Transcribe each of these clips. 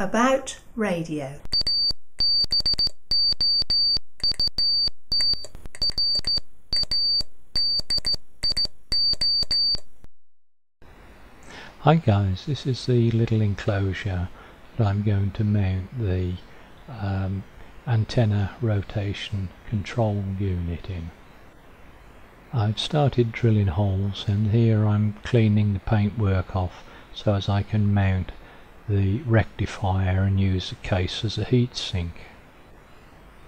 About radio. Hi guys, this is the little enclosure that I'm going to mount the um, antenna rotation control unit in. I've started drilling holes and here I'm cleaning the paintwork off so as I can mount the rectifier and use the case as a heatsink.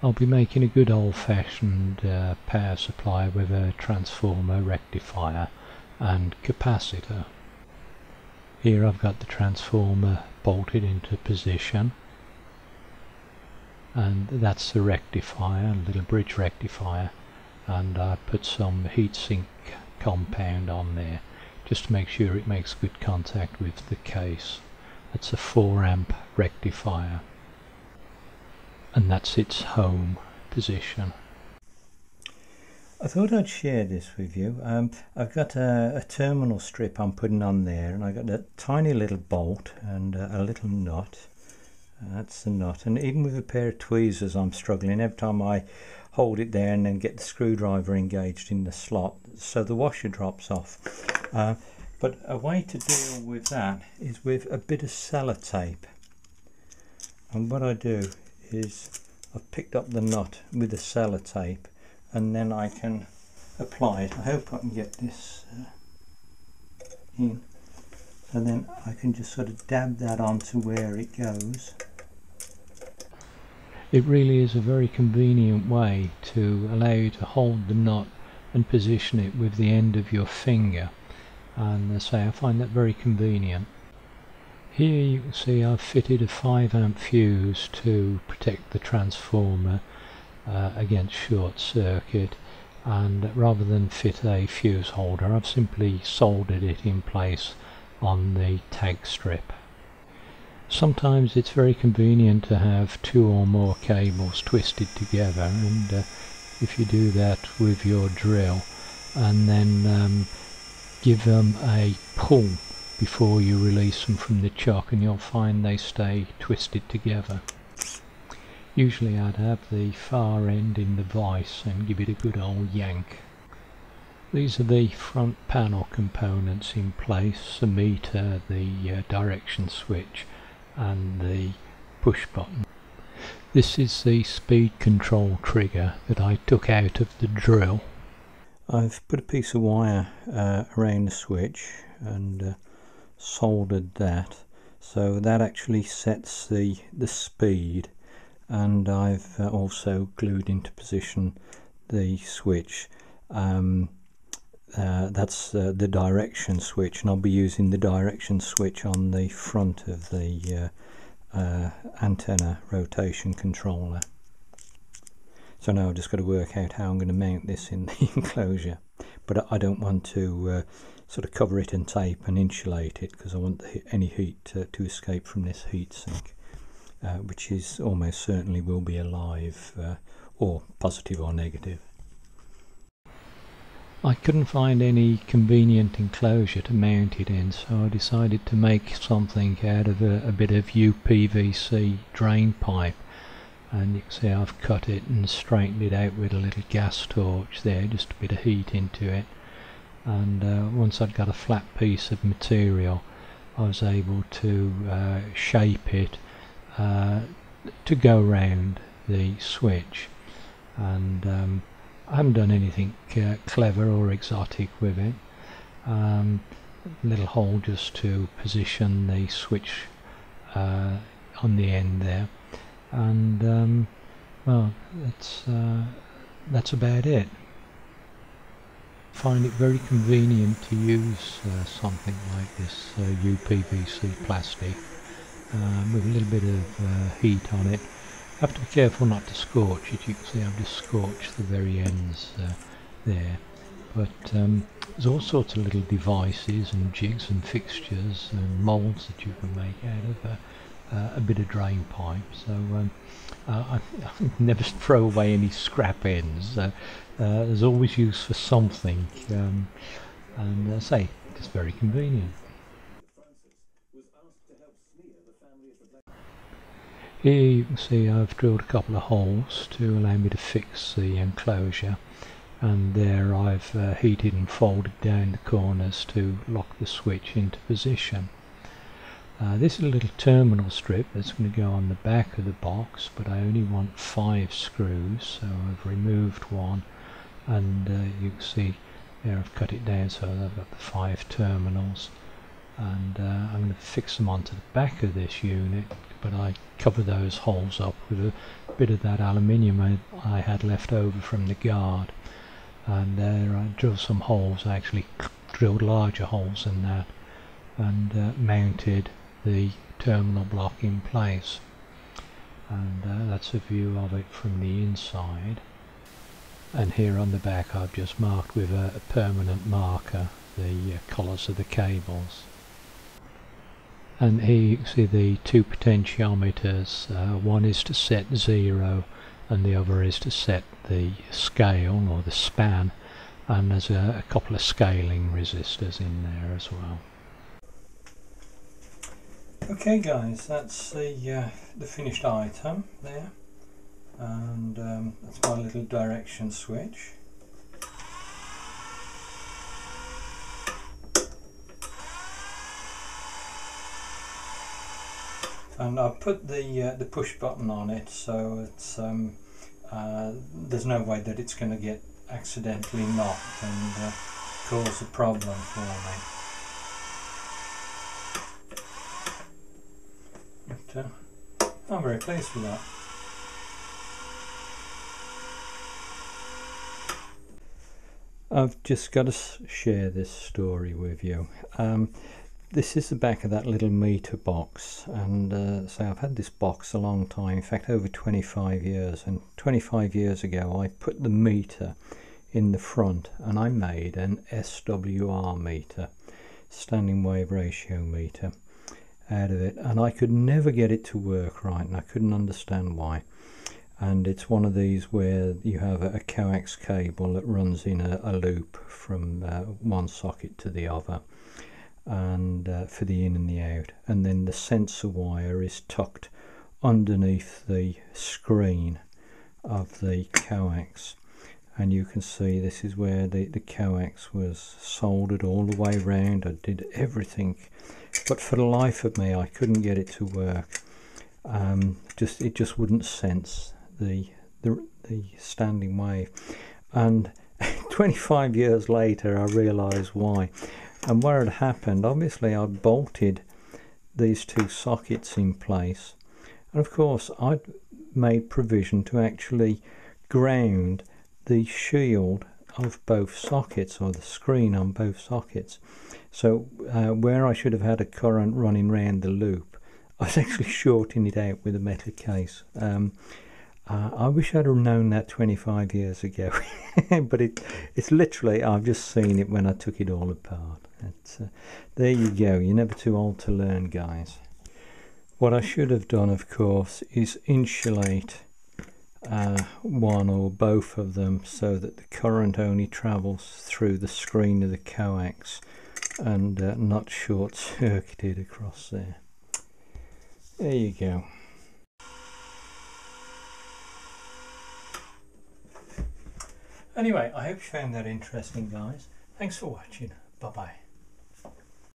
I'll be making a good old-fashioned uh, power supply with a transformer, rectifier and capacitor. Here I've got the transformer bolted into position and that's the rectifier, a little bridge rectifier and I put some heatsink compound on there just to make sure it makes good contact with the case. That's a 4 amp rectifier and that's its home position. I thought I'd share this with you. Um, I've got a, a, terminal strip I'm putting on there and I've got a tiny little bolt and a, a little nut. That's the nut and even with a pair of tweezers I'm struggling every time I hold it there and then get the screwdriver engaged in the slot so the washer drops off. Uh, but a way to deal with that is with a bit of sellotape. And what I do is I've picked up the nut with the sellotape and then I can apply it. I hope I can get this uh, in. And then I can just sort of dab that onto where it goes. It really is a very convenient way to allow you to hold the knot and position it with the end of your finger. And say I find that very convenient. Here you can see I've fitted a 5 amp fuse to protect the transformer uh, against short circuit and rather than fit a fuse holder I've simply soldered it in place on the tag strip. Sometimes it's very convenient to have two or more cables twisted together and uh, if you do that with your drill and then um, give them a pull before you release them from the chuck and you'll find they stay twisted together. Usually I'd have the far end in the vise and give it a good old yank. These are the front panel components in place, the meter, the uh, direction switch and the push button. This is the speed control trigger that I took out of the drill. I've put a piece of wire uh, around the switch and uh, soldered that. So that actually sets the the speed. And I've uh, also glued into position the switch. Um, uh, that's uh, the direction switch. And I'll be using the direction switch on the front of the uh, antenna rotation controller so now I've just got to work out how I'm going to mount this in the enclosure but I don't want to uh, sort of cover it in tape and insulate it because I want any heat to, to escape from this heatsink uh, which is almost certainly will be alive uh, or positive or negative. I couldn't find any convenient enclosure to mount it in so I decided to make something out of a, a bit of UPVC drain pipe and you can see I've cut it and straightened it out with a little gas torch there just a bit of heat into it. And uh, once I'd got a flat piece of material I was able to uh, shape it uh, to go round the switch. And um, I haven't done anything uh, clever or exotic with it. Um, little hole just to position the switch uh, on the end there and um, well that's uh, that's about it find it very convenient to use uh, something like this UPVC plastic um, with a little bit of uh, heat on it. Have to be careful not to scorch it. You can see I've just scorched the very ends uh, there. But um, there's all sorts of little devices and jigs and fixtures and moulds that you can make out of a, uh, a bit of drain pipe. So um, uh, I, I, never throw away any scrap ends. Uh, there's always use for something. Um, and say, it's very convenient. Here you can see I've drilled a couple of holes to allow me to fix the enclosure and there I've uh, heated and folded down the corners to lock the switch into position. Uh, this is a little terminal strip that's going to go on the back of the box but I only want five screws so I've removed one and uh, you can see there I've cut it down so I've got the five terminals. And uh, I'm going to fix them onto the back of this unit but I cover those holes up with a bit of that aluminium I, I had left over from the guard. And there I drilled some holes I actually drilled larger holes than that and uh, mounted the terminal block in place. And uh, that's a view of it from the inside. And here on the back I've just marked with a, a permanent marker the uh, colours of the cables. And here you can see the two potentiometers. Uh, one is to set zero and the other is to set the scale or the span. And there's a, a couple of scaling resistors in there as well Okay guys, that's the, uh, the finished item there and um, that's my little direction switch. And I put the uh, the push button on it so it's um, uh, there's no way that it's going to get accidentally knocked and uh, cause a problem for me. I'm very pleased with that. I've just got to share this story with you. Um, this is the back of that little meter box and uh, so I've had this box a long time in fact over 25 years and 25 years ago I put the meter in the front and I made an SWR meter standing wave ratio meter out of it and I could never get it to work right and I couldn't understand why. And it's one of these where you have a, coax cable that runs in a, a loop from uh, one socket to the other and uh, for the in and the out. And then the sensor wire is tucked underneath the screen of the coax. And you can see this is where the, the coax was soldered all the way around I did everything but for the life of me I couldn't get it to work. Um, just it just wouldn't sense the the, the standing wave. And 25 years later I realized why. And what had happened obviously I bolted these two sockets in place. And of course I'd made provision to actually ground the shield of both sockets or the screen on both sockets so uh, where I should have had a current running round the loop, I was actually shorting it out with a metal case. Um, uh, I wish I'd have known that 25 years ago, but it, it's literally, I've just seen it when I took it all apart. Uh, there you go, you're never too old to learn, guys. What I should have done, of course, is insulate uh, one or both of them so that the current only travels through the screen of the coax and uh, not short circuited across there. There you go. Anyway, I hope you found that interesting guys. Thanks for watching. Bye bye.